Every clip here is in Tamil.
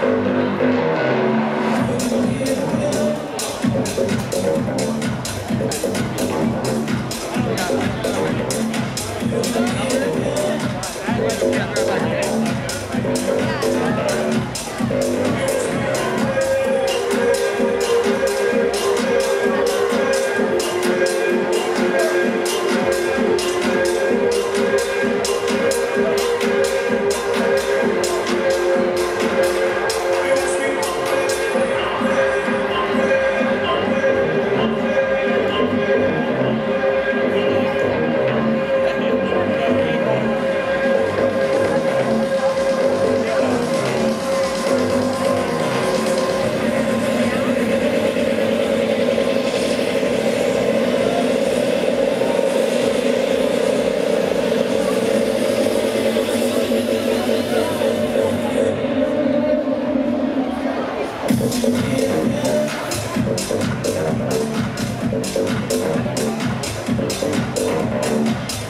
Thank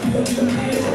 Música